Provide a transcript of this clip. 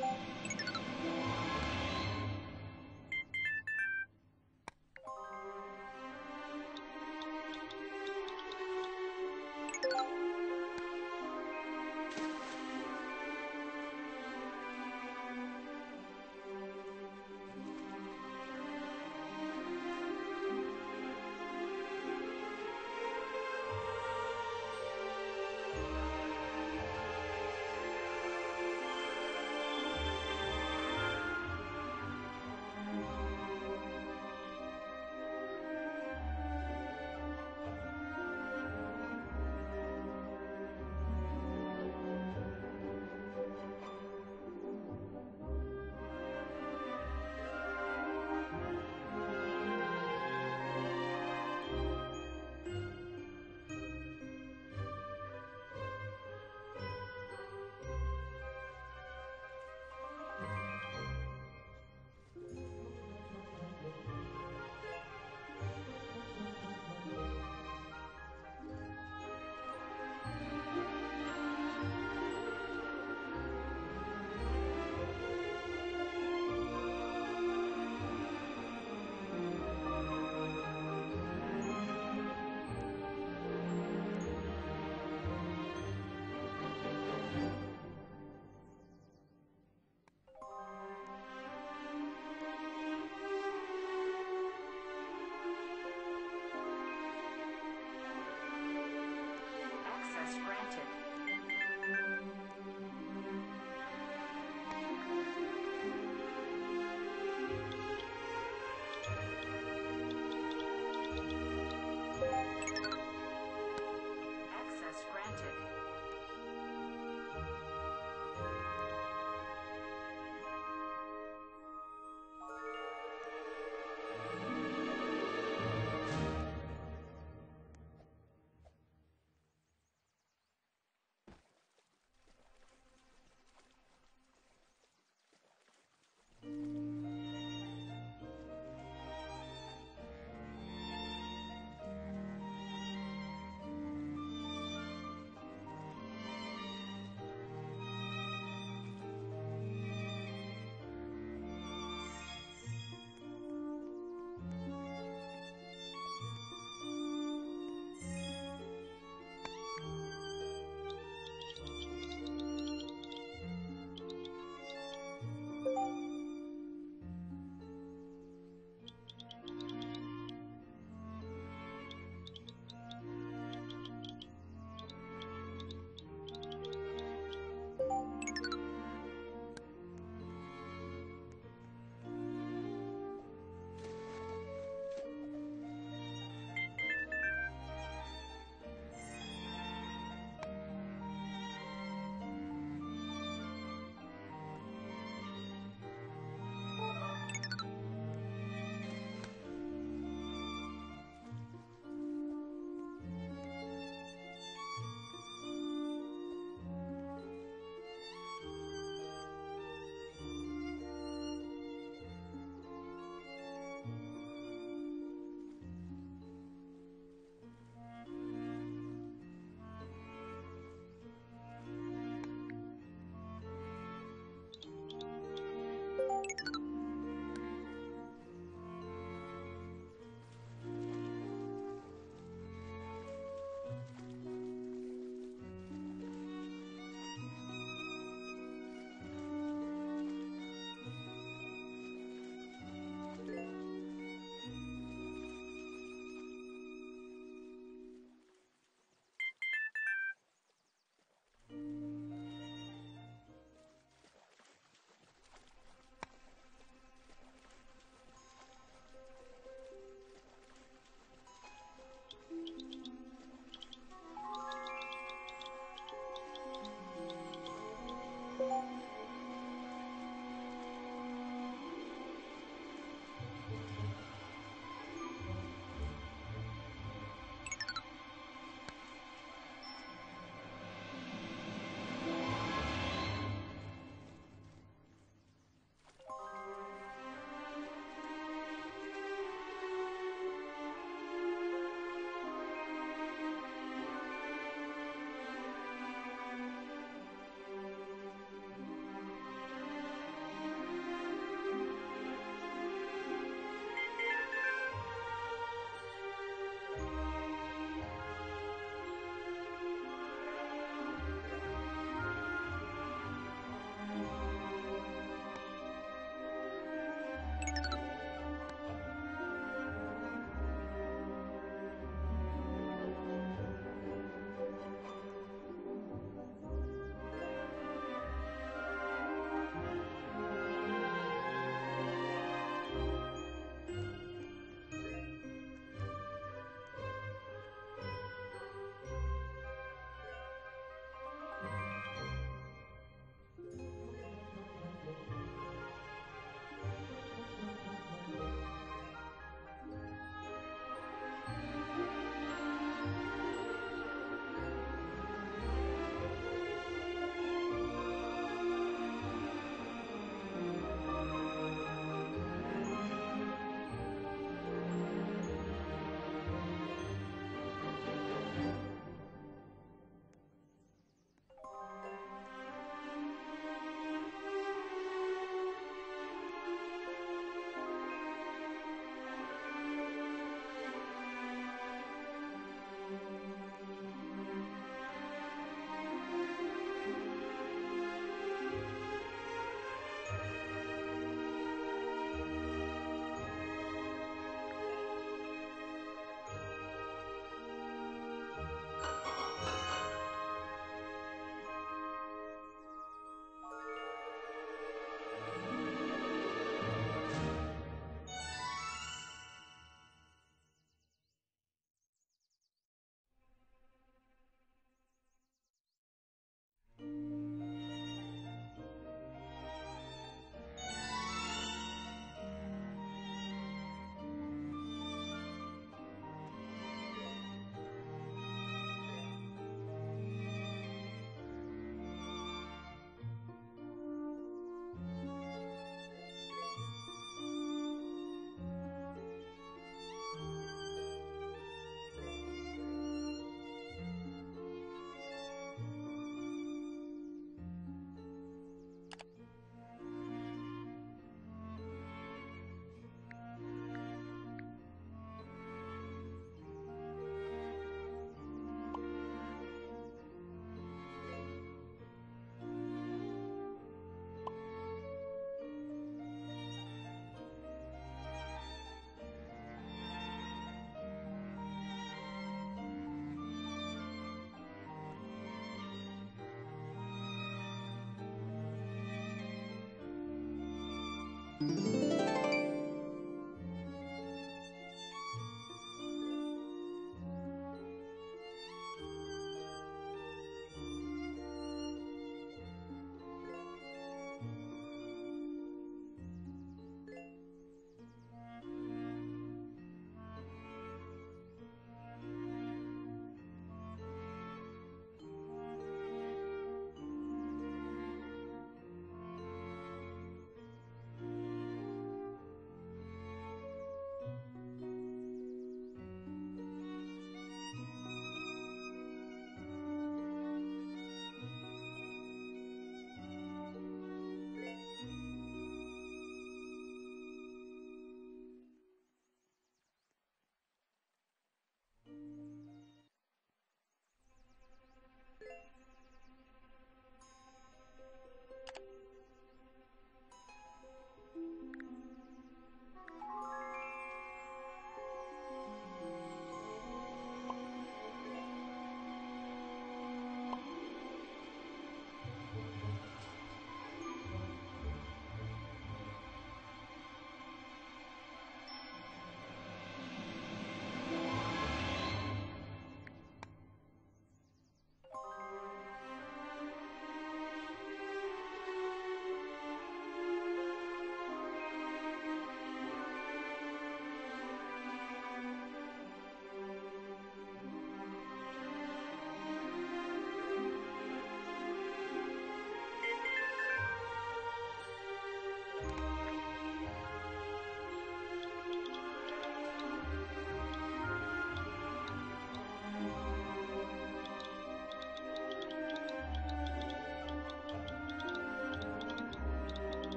何?